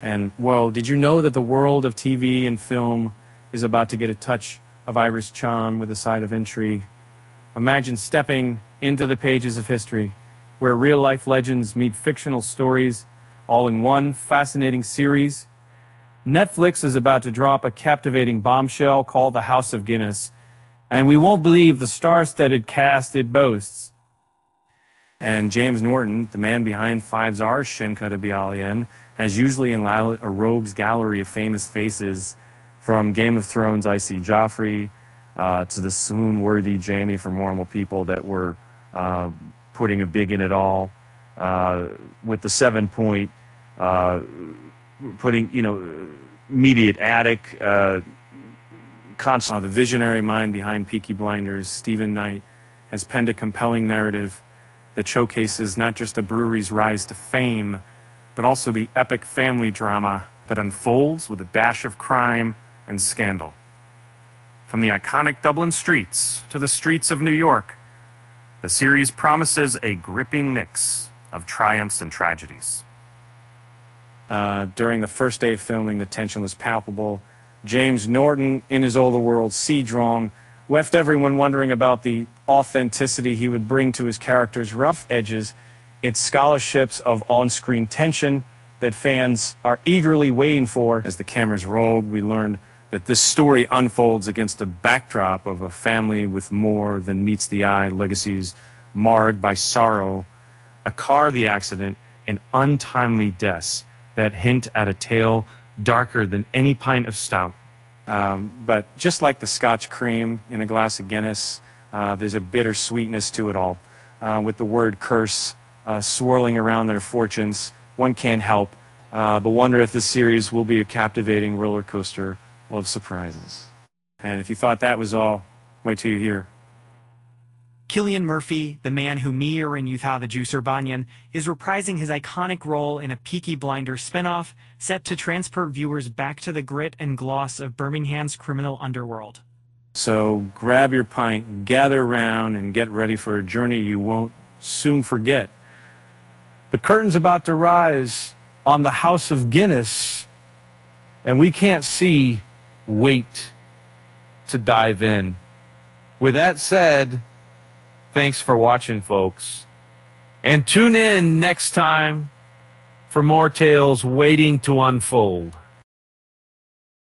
And, well, did you know that the world of TV and film is about to get a touch of Irish charm with a side of intrigue? Imagine stepping into the pages of history, where real life legends meet fictional stories all in one fascinating series. Netflix is about to drop a captivating bombshell called The House of Guinness, and we won't believe the star studded cast it boasts. And James Norton, the man behind Five R's Shinka to Bialyan, has usually in a rogues gallery of famous faces from Game of Thrones, I see Joffrey, uh, to the swoon-worthy Jamie from Normal People that were uh, putting a big in it all, uh, with the seven-point, uh, putting, you know, immediate attic, uh, constant, the visionary mind behind Peaky Blinders, Steven Knight, has penned a compelling narrative that showcases not just a brewery's rise to fame, but also the epic family drama that unfolds with a dash of crime and scandal. From the iconic Dublin streets to the streets of New York, the series promises a gripping mix of triumphs and tragedies. Uh, during the first day of filming, the tension was palpable. James Norton, in his older world, Sea Drong, left everyone wondering about the authenticity he would bring to his character's rough edges it's scholarships of on-screen tension that fans are eagerly waiting for. As the cameras rolled, we learned that this story unfolds against a backdrop of a family with more than meets the eye legacies marred by sorrow, a car the accident, and untimely deaths that hint at a tale darker than any pint of stout. Um, but just like the Scotch cream in a glass of Guinness, uh, there's a bitter sweetness to it all, uh, with the word curse uh, swirling around their fortunes. One can't help uh, but wonder if this series will be a captivating roller coaster of surprises. And if you thought that was all, wait till you hear. Cillian Murphy, the man who Mir and Yutha the Juicer Banyan, is reprising his iconic role in a Peaky Blinders spinoff set to transport viewers back to the grit and gloss of Birmingham's criminal underworld. So grab your pint, gather round, and get ready for a journey you won't soon forget. The curtain's about to rise on the House of Guinness, and we can't see. Wait to dive in. With that said, thanks for watching, folks. And tune in next time for more tales waiting to unfold.